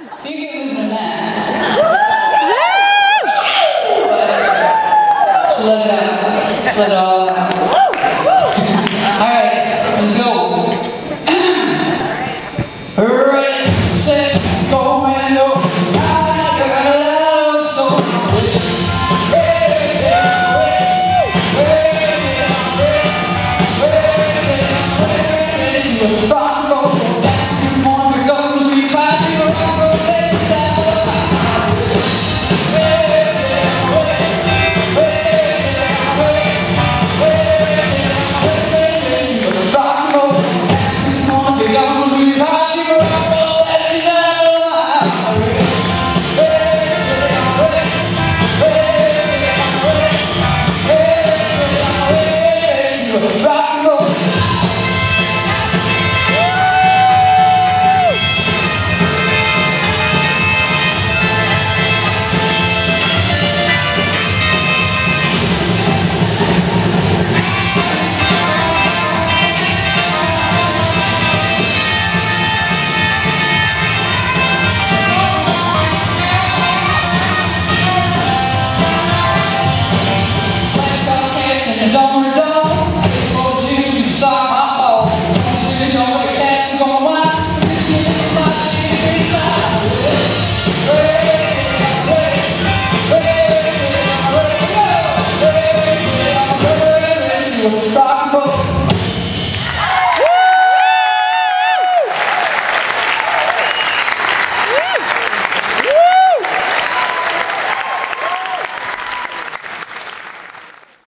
Big was the man. but, let it out. Let it all out. Alright, let's go. Alright, set, go, and go. your.